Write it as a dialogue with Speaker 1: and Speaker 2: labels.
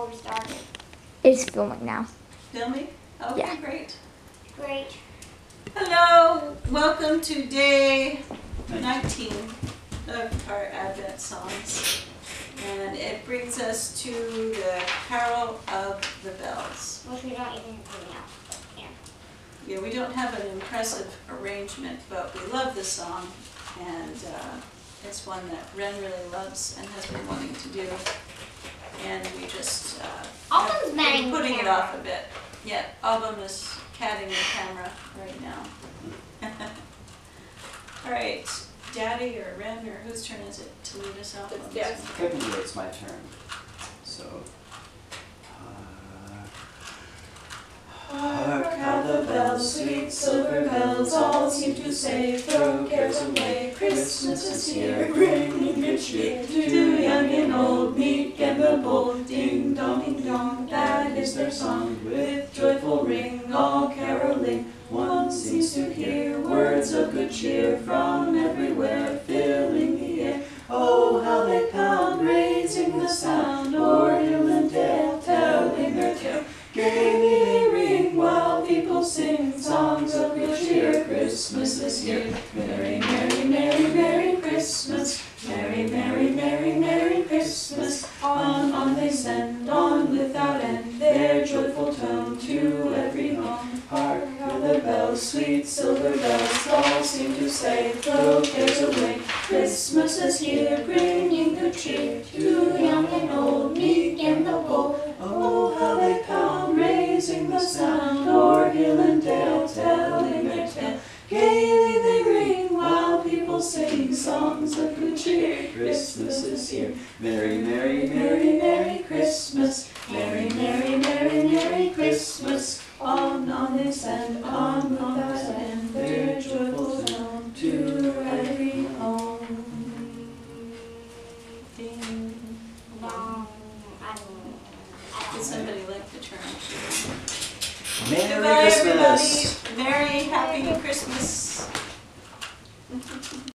Speaker 1: before we started.
Speaker 2: It's filming now.
Speaker 3: Filming? Okay,
Speaker 2: Yeah.
Speaker 3: great.
Speaker 1: Great.
Speaker 3: Hello, welcome to day 19 of our Advent songs. And it brings us to the Carol of the Bells.
Speaker 1: Which we don't even you know. Here.
Speaker 3: Yeah, we don't have an impressive arrangement, but we love the song. And uh, it's one that Ren really loves and has been wanting to do. And we just uh, have been
Speaker 1: manning
Speaker 3: putting it
Speaker 1: camera.
Speaker 3: off a bit. Yeah, Album is catting the camera right now. All right, Daddy or Ren or whose turn is it to lead us off? on this one?
Speaker 4: Technically, it's my turn. So. uh, Hark how the bells, sweet silver bells, all seem to say, throw cares away. Christmas is here, bringing good cheer to young and old, meek all caroling. One seems to hear words of good cheer from everywhere, filling the air. Oh, how they come, raising the sound, o'er hill and dale, telling their tale. Gaily they ring while people sing songs of good cheer. Christmas is here. Merry, merry, merry, merry Christmas. Merry, merry, merry, merry Christmas. On, on they send, on without end, sweet silver bells, all seem to say, throw cares away. Christmas is here, bringing good cheer to young and old, meek and the bold. Oh, how they come, raising the sound, o'er hill and dale, telling their tale. Gaily they ring while people sing songs of good cheer. Christmas is here. Merry, merry, merry, merry Christmas. Merry, merry, merry, merry Christmas. On, on they send, on,
Speaker 3: somebody like to turn?
Speaker 4: Merry
Speaker 3: Goodbye,
Speaker 4: Christmas.
Speaker 3: everybody. Merry, happy Christmas.